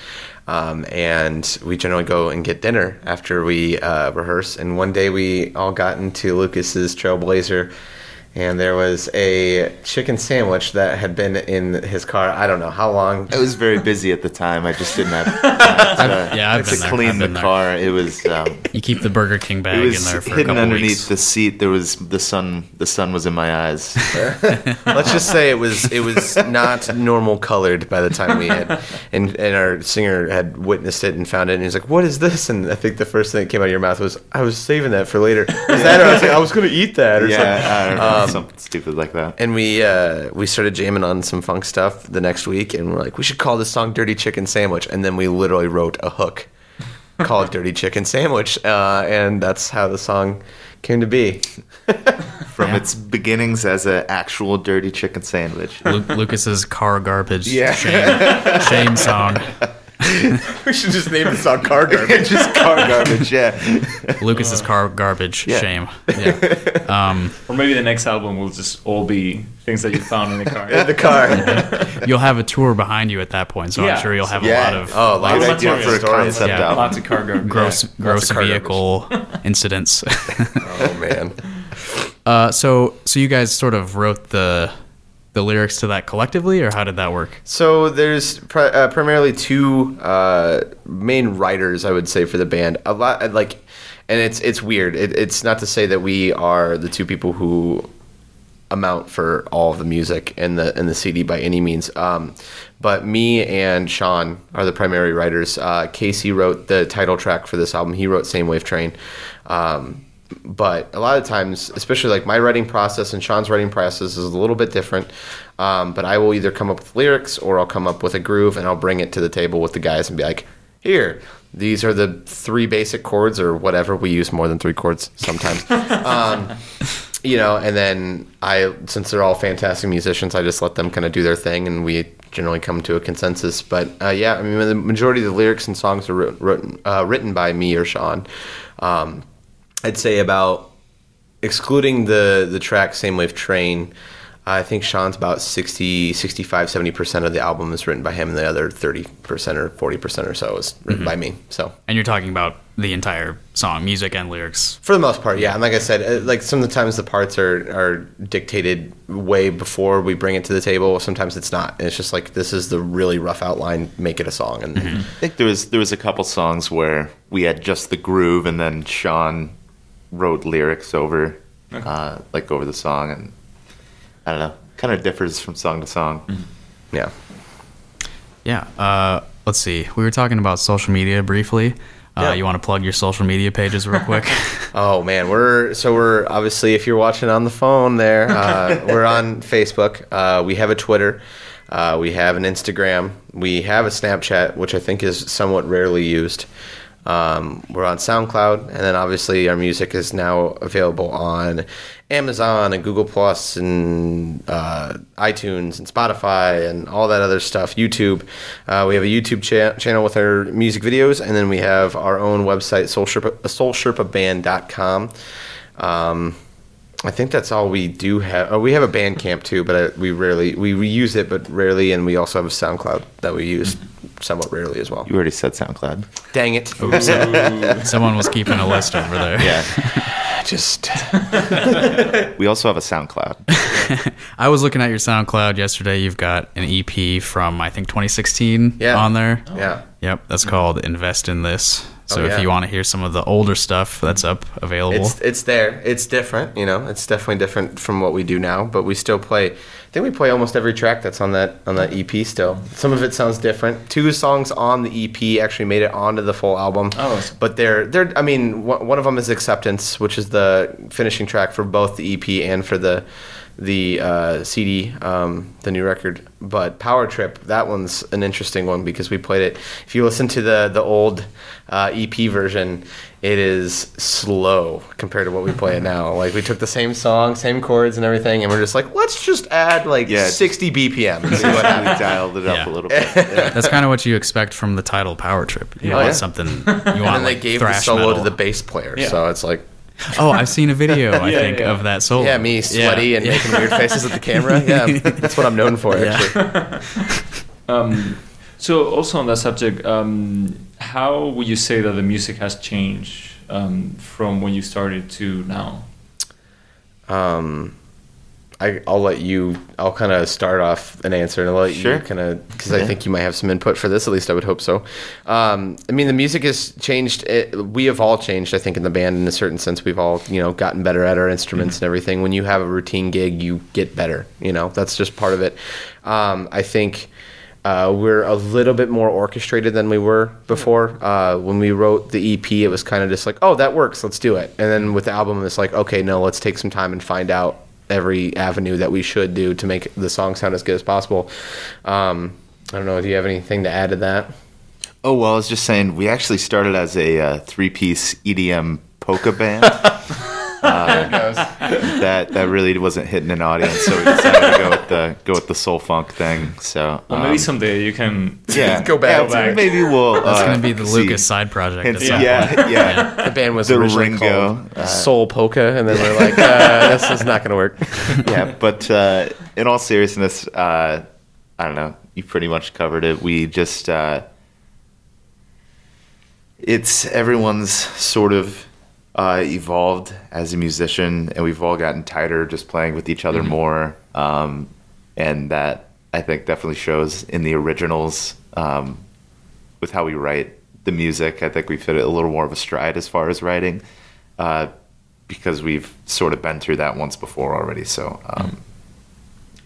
um, and we generally go and get dinner after we uh, rehearse. And one day we all got into Lukas's Trailblazer, and there was a chicken sandwich that had been in his car. I don't know how long. It was very busy at the time. I just didn't have (laughs) time to, yeah, I've to been there. clean I've the been there. car. It was um, You keep the Burger King it bag was in there for hidden couple underneath weeks. the seat. There was the sun. The sun was in my eyes. (laughs) Let's just say it was it was not normal colored by the time we had, and and our singer had witnessed it and found it, and he's like, "What is this?" And I think the first thing that came out of your mouth was, "I was saving that for later." (laughs) Was that? Or I was like, "I was going to eat that." Or something. yeah, I don't know, Um, something stupid like that. And we uh, we started jamming on some funk stuff the next week, and we're like, we should call this song "Dirty Chicken Sandwich," and then we literally wrote a hook (laughs) called "Dirty Chicken Sandwich," uh, and that's how the song came to be. (laughs) From its beginnings as an actual dirty chicken sandwich. Lu- Lukas's car garbage Yeah. shame, shame song. (laughs) (laughs) we should just name the song "Car Garbage." (laughs) just car garbage. Yeah. Lukas's car garbage Yeah. shame. (laughs) Yeah. Um, Or maybe the next album will just all be things that you found in the car. in the car. you'll have a tour behind you at that point, so Yeah. I'm sure you'll have Yeah. a lot of Oh, like Good that idea idea for a stories. concept Yeah. album. Lots of car garbage. gross gross of car vehicle incidents. Oh man. uh, so so you guys sort of wrote the the lyrics to that collectively, or how did that work? So there's uh, primarily two uh, main writers, I would say, for the band. A lot like, and it's it's weird. It, it's not to say that we are the two people who amount for all of the music in the in the CD by any means. Um, but me and Sean are the primary writers. Uh, Casey wrote the title track for this album. He wrote "Same Wave Train." Um, but a lot of times, especially like my writing process and Sean's writing process is a little bit different. Um, but I will either come up with lyrics or I'll come up with a groove and I'll bring it to the table with the guys and be like, here, these are the three basic chords or whatever. We use more than three chords sometimes. (laughs) um, you know, and then I, since they're all fantastic musicians, I just let them kind of do their thing and we generally come to a consensus. But uh, yeah, I mean, the majority of the lyrics and songs are written, uh, written by me or Sean. Um, I'd say about excluding the the track Same Wave Train, I think Sean's about 60, 65, 70% of the album is written by him and the other 30% or 40% or so is written by me. So And you're talking about the entire song, music and lyrics. for the most part, yeah. And like I said, uh, like sometimes the times the parts are, are dictated way before we bring it to the table. Sometimes it's not. And it's just like, this is the really rough outline, make it a song. And I think there was there was a couple songs where we had just the groove, and then Sean wrote lyrics over, uh, like over the song, and I don't know, kind of differs from song to song. yeah. Yeah. Uh, let's see. We were talking about social media briefly. Uh, Yeah. You want to plug your social media pages real quick? (laughs) (laughs) Oh man, we're so we're obviously if you're watching on the phone there, uh, we're on Facebook. Uh, we have a Twitter. Uh, we have an Instagram. We have a Snapchat, which I think is somewhat rarely used. Um, we're on SoundCloud, and then obviously our music is now available on Amazon and Google Plus and uh, iTunes and Spotify and all that other stuff. YouTube. Uh, we have a YouTube cha- channel with our music videos, and then we have our own website, soulsherpa, soulsherpaband.com. Um, I think that's all we do have. Oh, we have a Bandcamp too, but I, we rarely we, we use it, but rarely, and we also have a SoundCloud that we use somewhat rarely as well. You already said SoundCloud. Dang it! (laughs) Someone was keeping a list over there. Yeah. (laughs) Just (laughs) we also have a SoundCloud. I was looking at your SoundCloud yesterday. You've got an EP from I think 2016 Yeah. on there. Oh. yeah. Yep, that's called "Invest in This." Oh, so Oh, if you want to hear some of the older stuff that's up available, It's it's there. It's different, you know. It's definitely different from what we do now, but we still play. I think we play almost every track that's on that on that EP still. Some of it sounds different. Two songs on the EP actually made it onto the full album. Oh, but they're they're. I mean, one one of them is Acceptance, which is the finishing track for both the EP and for the the uh, CD, um, the new record. But Power Trip, that one's an interesting one because we played it. If you listen to the the old uh, EP version, it is slow compared to what we play it now. (laughs) Like we took the same song, same chords and everything, and we're just like, let's just add like Yeah. 60 BPM. see we what happens. (laughs) dialed it up a little bit. (laughs) Yeah. that's kind of what you expect from the title Power Trip. You Oh, want yeah. something. You want And then they like gave the solo metal. to the bass player, Yeah. so it's like, Oh, I've seen a video. (laughs) I Yeah, think yeah. of that solo. yeah, me sweaty and making weird faces at the camera. (laughs) Yeah, that's what I'm known for. Yeah. Actually, (laughs) Um, so also on that subject, um, how would you say that the music has changed um, from when you started to now? um, I, I'll let you. I'll kind of start off an answer, and I'll let Sure. you kind of because I think you might have some input for this. At least I would hope so. Um, I mean, the music has changed. It, we have all changed. I think in the band, in a certain sense, we've all you know gotten better at our instruments and everything. When you have a routine gig, you get better. You know, that's just part of it. Um, I think. Uh, we're a little bit more orchestrated than we were before. Uh, when we wrote the EP, it was kind of just like, oh, that works, let's do it. And then with the album, it's like, okay, no, let's take some time and find out every avenue that we should do to make the song sound as good as possible. Um, I don't know. Do you have anything to add to that? Oh well, I was just saying we actually started as a uh, three-piece EDM polka band. (laughs) Uh, (laughs) that that really wasn't hitting an audience, so we decided to go with the go with the soul funk thing. So Well, maybe um, someday you can. yeah, (laughs) Go back Yeah, to it. maybe we'll. That's uh, going to be the see. Lukas side project. And at yeah, yeah. (laughs) The band was The originally Ringo, called uh, Soul Polka, and then we're like, uh, this is not going to work. yeah, but uh, in all seriousness, uh, I don't know. You pretty much covered it. We just uh, it's everyone's sort of uh, evolved as a musician, and we've all gotten tighter just playing with each other more, um, and that I think definitely shows in the originals um, with how we write the music. I think we've hit a little more of a stride as far as writing. Uh, because we've sort of been through that once before already. So um,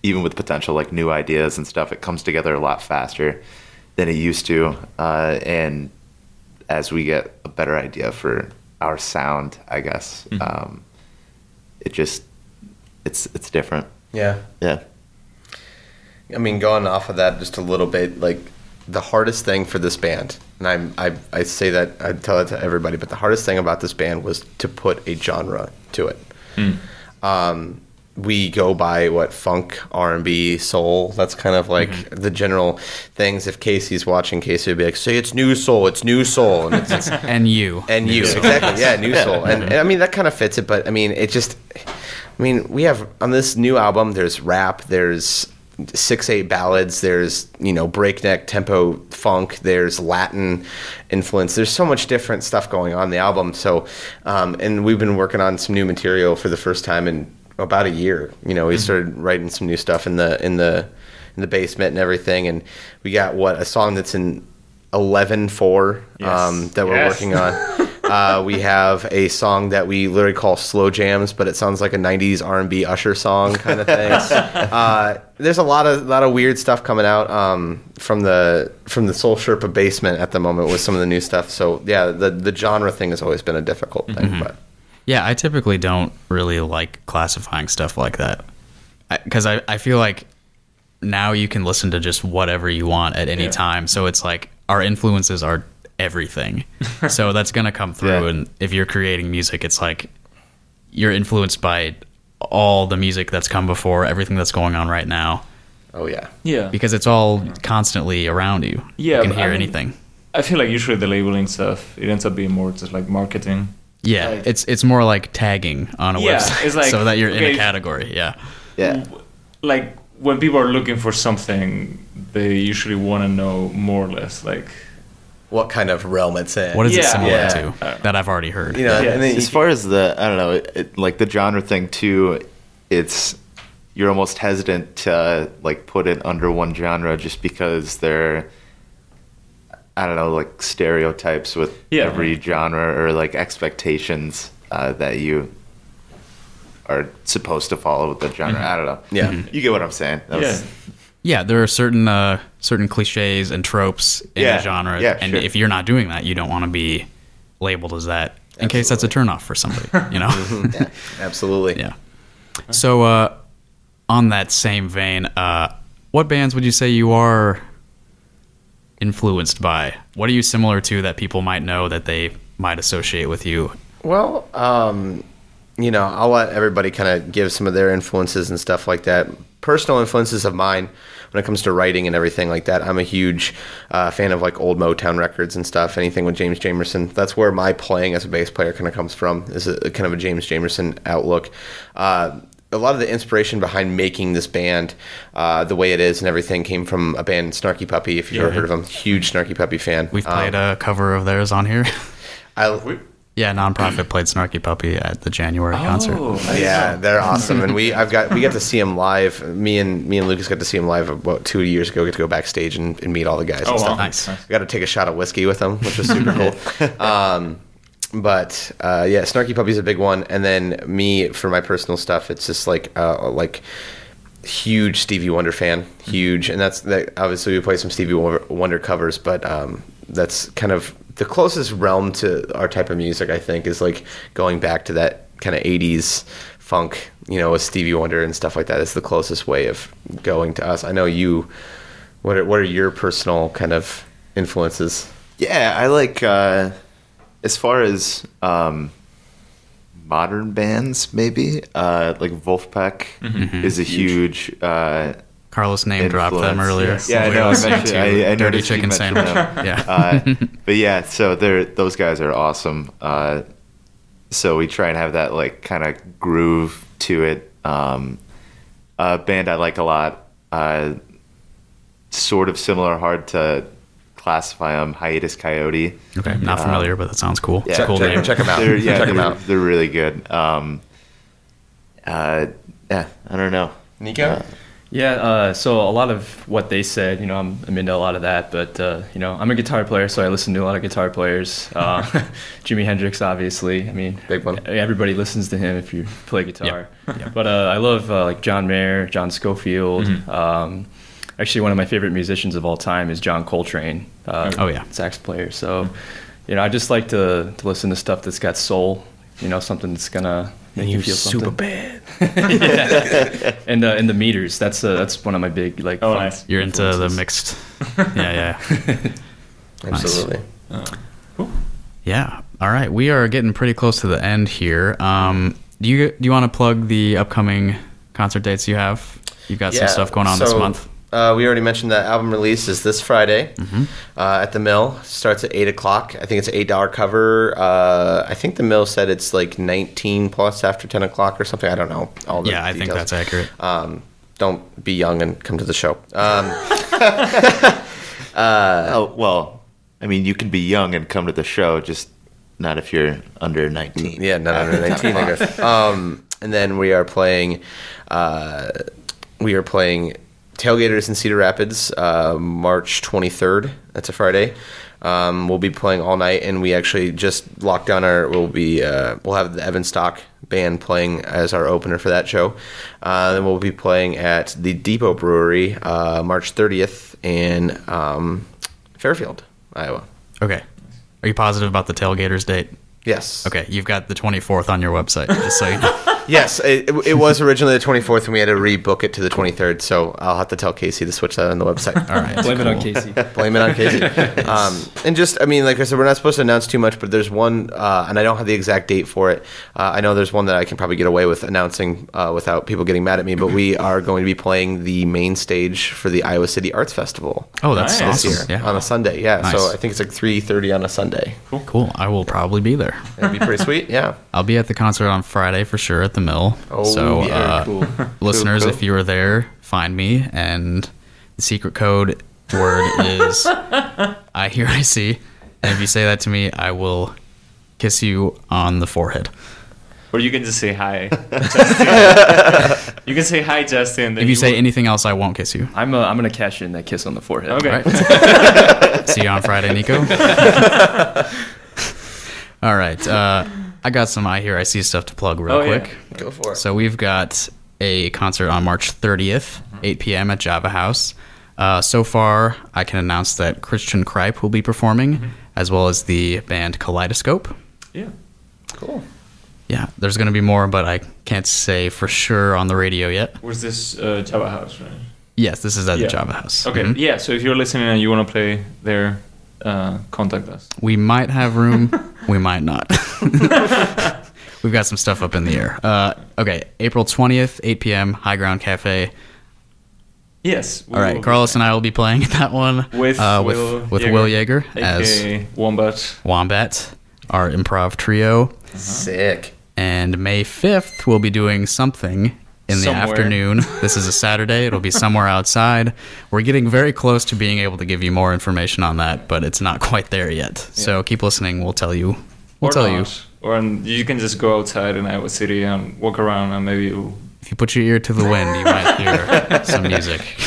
even with potential like new ideas and stuff, it comes together a lot faster than it used to. Uh, and as we get a better idea for our sound, I guess um, it just it's it's different. Yeah. Yeah. I mean, going off of that just a little bit, like the hardest thing for this band, and I'm, I, I say that, I tell it to everybody, but the hardest thing about this band was to put a genre to it. Um, we go by what funk, R and B, soul. That's kind of like the general things. If Casey's watching, Casey would be like, "Say it's new soul, it's new soul," and it's, (laughs) And you. and you exactly yeah new (laughs) soul and, and i mean that kind of fits it but i mean it just i mean we have on this new album there's rap there's six eight ballads there's you know breakneck tempo funk there's latin influence there's so much different stuff going on in the album so um, and we've been working on some new material for the first time in about a year you know we started writing some new stuff in the in the in the basement and everything. And we got what a song that's in 11 4 um, that we're Yes. working on. (laughs) Uh, we have a song that we literally call slow jams but it sounds like a 90s r&b usher song kind of thing. (laughs) Uh, there's a lot of lot of weird stuff coming out um, from the from the soul sherpa basement at the moment with some of the new stuff. So yeah the the genre thing has always been a difficult thing but Yeah, I typically don't really like classifying stuff like that. Because I, I, feel like now you can listen to just whatever you want at any Yeah. time. So it's like our influences are everything. (laughs) so that's going to come through. Yeah. And if you're creating music, it's like you're influenced by all the music that's come before, everything that's going on right now. oh yeah Yeah. Because it's all constantly around you. Yeah, You can hear I mean- anything. I feel like usually the labeling stuff it ends up being more just like marketing. Yeah, like- it's it's more like tagging on a Yeah, website it's like, so that you're in a category. Yeah. Yeah. Like when people are looking for something, they usually want to know more or less like what kind of realm it's in What is it similar Yeah. to that I've already heard? you know Yeah. and then as far as the I don't know, it, it- like the genre thing too, it's you're almost hesitant to like put it under one genre just because they're I don't know, like stereotypes with Yeah. every genre or like expectations uh, that you are supposed to follow with the genre. I don't know. Yeah. you get what I'm saying. That was- Yeah. Yeah, there are certain uh, certain cliches and tropes in Yeah, the genre, yeah, and sure. if you're not doing that, you don't want to be labeled as that. In case that's a turnoff for somebody, you know. (laughs) yeah, absolutely. yeah. So, uh, on that same vein, uh, what bands would you say you are influenced by? What are you similar to that people might know that they might associate with you? Well, um, you know, I'll let everybody kind of give some of their influences and stuff like that. Personal influences of mine when it comes to writing and everything like that. I'm a huge uh, fan of like old Motown records and stuff. Anything with James Jamerson. That's where my playing as a bass player kind of comes from. Is a, kind of a James Jamerson outlook. Uh, a lot of the inspiration behind making this band uh, the way it is and everything came from a band Snarky Puppy. If you've ever heard of them, huge Snarky Puppy fan. We've played Um, a cover of theirs on here. (laughs) I, yeah, nonprofit played Snarky Puppy at the January concert. Oh, I Yeah, they're awesome, and we I've got we got to see them live. Me and me and Lukas got to see them live about two years ago. Get to go backstage and, and meet all the guys Oh, and wow. stuff. Nice. We got to take a shot of whiskey with them, which was super (laughs) cool. (laughs) Um, but uh, yeah, Snarky Puppy's a big one, and then me for my personal stuff, it's just like uh, like huge Stevie Wonder fan, huge, and that's that. Obviously, we play some Stevie Wonder covers, but um, that's kind of the closest realm to our type of music. I think is like going back to that kind of '80s funk, you know, with Stevie Wonder and stuff like that. Is the closest way of going to us. I know you. What are, what are your personal kind of influences? Yeah, I like uh, as far as um, modern bands, maybe uh, like Vulfpeck Mm-hmm. is a huge. Uh, Carlos name dropped them influence. earlier. Yeah, I We know. I listened mentioned, I, I Dirty Chicken mentioned Sandwich. (laughs) Yeah. Uh, but yeah, so they're those guys are awesome. Uh, so we try and have that like kind of groove to it. Um, a band I like a lot, uh, sort of similar, hard to classify them. Hiatus Kaiyote. Okay, not familiar, but that sounds cool. It's a Yeah, cool check, name. check them out. They're, yeah, check them they're, out. they're really good. Um, uh, yeah, I don't know. Nico. Yeah, uh, so a lot of what they said, you know, I'm, I'm into a lot of that, but, uh, you know, I'm a guitar player, so I listen to a lot of guitar players. Uh, (laughs) Jimi Hendrix, obviously. I mean, Big one. everybody listens to him if you play guitar. But uh, I love, uh, like, John Mayer, John Scofield. Um, actually, one of my favorite musicians of all time is John Coltrane. Uh, Oh, yeah. Sax player. So, you know, I just like to, to listen to stuff that's got soul, you know, something that's going to make you feel something. bad. yeah. (laughs) and uh, and the meters. That's uh, that's one of my big like. Oh, nice. You're into the mixed. (laughs) Yeah, yeah. Absolutely. Cool. Yeah. All right. We are getting pretty close to the end here. Um, do you do you want to plug the upcoming concert dates you have? You've got some stuff going on this month. Uh, we already mentioned that album release is this Friday Mm-hmm. uh, at the Mill. Starts at eight o'clock. I think it's an eight dollar cover. Uh, I think the Mill said it's like nineteen plus after ten o'clock or something. I don't know all the Yeah, I think that's accurate. Um, don't be young and come to the show. Um, (laughs) (laughs) oh well, I mean, you can be young and come to the show, just not if you're under 19. Yeah, not under (laughs) 19, I guess. Um, and then we are playing, uh, we are playing Tailgaters in Cedar Rapids, uh, March 23rd. That's a Friday. Um, we'll be playing all night, and we actually just locked down our. We'll be uh, we'll have the Evan Stock band playing as our opener for that show. Uh, then we'll be playing at the Depot Brewery uh, March 30th in um, Fairfield, Iowa. Okay. Are you positive about the tailgaters date? Yes. Okay, you've got the 24th on your website, just so you know. (laughs) Yes, it, it was originally the 24th, and we had to rebook it to the 23rd. So I'll have to tell Casey to switch that on the website. All right. Blame it on. Casey. (laughs) Blame it on Casey. (laughs) Um, and just, I mean, like I said, we're not supposed to announce too much, but there's one, uh, and I don't have the exact date for it. Uh, I know there's one that I can probably get away with announcing uh, without people getting mad at me, but we are going to be playing the main stage for the Iowa City Arts Festival Oh, that's Nice. awesome. this year Yeah. on a Sunday. Yeah, Nice. so I think it's like 3:30 on a Sunday. Cool. I will probably be there. It'd be pretty sweet. Yeah. (laughs) I'll be at the concert on Friday for sure at the Mill. Oh, so, yeah, uh, cool. (laughs) listeners, Cool, cool. if you are there, find me. And the secret code word (laughs) is I hear, I see. And if you say that to me, I will kiss you on the forehead. Or you can just say hi. (laughs) You can say hi, Justin. If you say will- anything else, I won't kiss you. I'm uh, I'm gonna cash in that kiss on the forehead. Okay. Right. See you on Friday, Nico. All right. Uh, I got some I Hear I See stuff to plug real Oh, yeah. quick. Go for it. So we've got a concert on March 30th, 8 p.m. at Java House. Uh, so far, I can announce that Christian Kripe will be performing, as well as the band Kaleidoscope. Yeah. cool. Yeah, there's going to be more, but I can't say for sure on the radio yet. Where's this uh, Java House, right? Yes, this is at Yeah. the Java House. Okay. Mhm. Yeah. So if you're listening and you want to play there, uh, contact us. We might have room, (laughs) we might not. (laughs) We've got some stuff up in the air. Uh, okay, April 20th, 8 p.m., High Ground Cafe. Yes. All right, Carlos and I will be playing (laughs) that one With uh, with Will with Yeager, Will Yeager as AKA Wombat. Wombat, our improv trio. Sick. And May 5th, we'll be doing something in the Somewhere. afternoon. (laughs) This is a Saturday. It'll be somewhere outside. We're getting very close to being able to give you more information on that, but it's not quite there yet. So keep listening. We'll tell you. We'll or tell not. you. Or you can just go outside in Iowa City and walk around and maybe you'll If you put your ear to the wind, you might hear (laughs) some music. (laughs)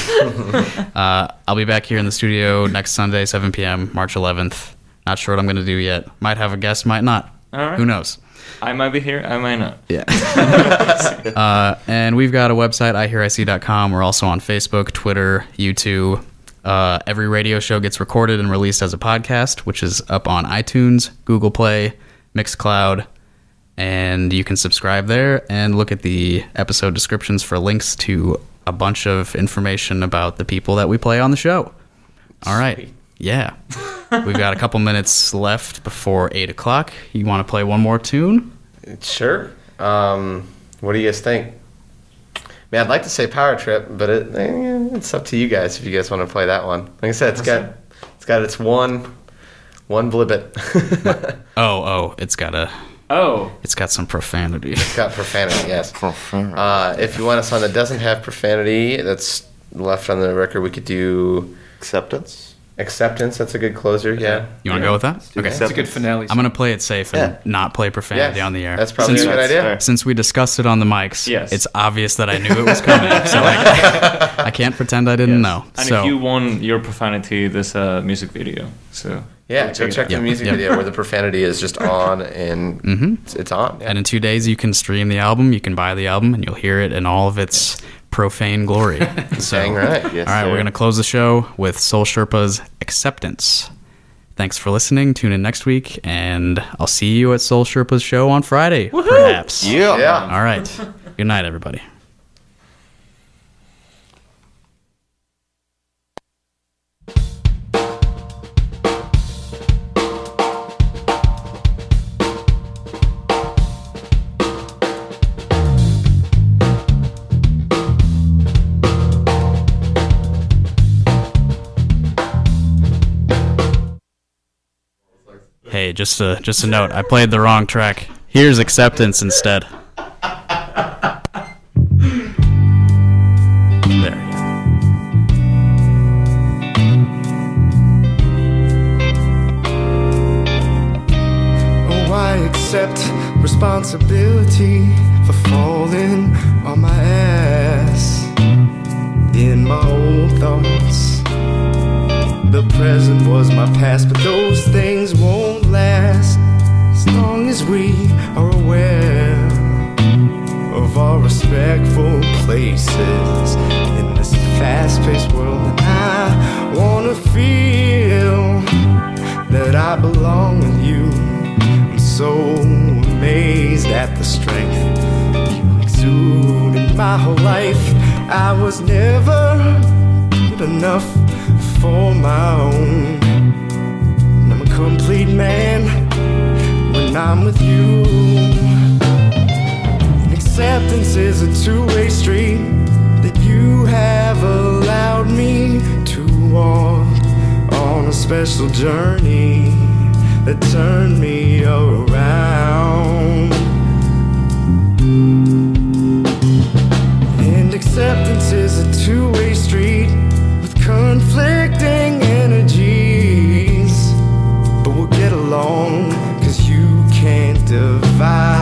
Uh, I'll be back here in the studio next Sunday, 7 p.m., March 11th. Not sure what I'm going to do yet. Might have a guest, might not. All right. Who knows? I might be here, I might not. Yeah. (laughs) (laughs) uh, and we've got a website, ihearic.com. We're also on Facebook, Twitter, YouTube. Uh, every radio show gets recorded and released as a podcast, which is up on iTunes, Google Play, Mixcloud, and you can subscribe there and look at the episode descriptions for links to a bunch of information about the people that we play on the show. All right. Yeah. (laughs) We've got a couple minutes left before 8 o'clock. You want to play one more tune? Sure. Um, what do you guys think? Man, I'd like to say Power Trip, but it, eh, it's up to you guys if you guys want to play that one. Like I said, it's got it's got its one one blibbit. (laughs) Oh, oh, it's got a Oh, it's got some profanity. It's got profanity, yes. Uh, if you want a song that doesn't have profanity, that's left on the record, we could do Acceptance. Acceptance. That's a good closer, yeah. You want to go with that? Okay. That's a good finale. I'm gonna play it safe and Yeah. not play profanity Yes, on the air. That's probably since, a good That's idea. fair. since we discussed it on the mics, Yes. it's obvious that I knew it was coming. (laughs) so I, I can't pretend I didn't know. And so if you want your profanity, this a music video. So Yeah, go go check the Yep, music yep. video where the profanity is just on and it's, it's on. Yeah. and in two days you can stream the album, you can buy the album, and you'll hear it in all of its profane glory. (laughs) so, Dang right. Yes, all right, sir. we're gonna close the show with Soul Sherpa's Acceptance. Thanks for listening. Tune in next week, and I'll see you at Soul Sherpa's show on Friday, perhaps. Yeah. Yeah. All right. Good night, everybody. Just a just a note. I played the wrong track. Here's acceptance instead. There. Oh, I accept responsibility for falling on my ass in my old thoughts. The present was my past, but those things won't last as long as we are aware of our respectful places in this fast paced world. And I wanna feel that I belong with you. I'm so amazed at the strength you exude in my whole life. I was never good enough for my own. Complete man when I'm with you. Acceptance is a two-way street that you have allowed me to walk on a special journey that turned me around. And acceptance is a two-way street with conflicting cause you can't divide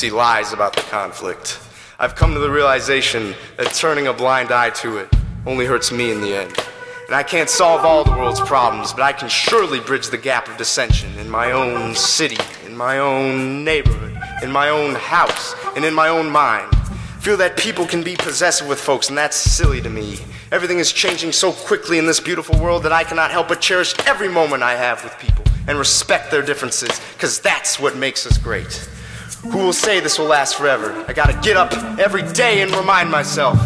see lies about the conflict. I've come to the realization that turning a blind eye to it only hurts me in the end. And I can't solve all the world's problems, but I can surely bridge the gap of dissension in my own city, in my own neighborhood, in my own house, and in my own mind. Feel that people can be possessive with folks, and that's silly to me. Everything is changing so quickly in this beautiful world that I cannot help but cherish every moment I have with people and respect their differences, because that's what makes us great. Who will say this will last forever? I gotta get up every day and remind myself.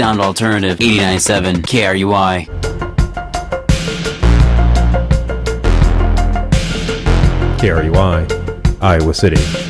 Sound Alternative 89.7 KRUI. KRUI, Iowa City.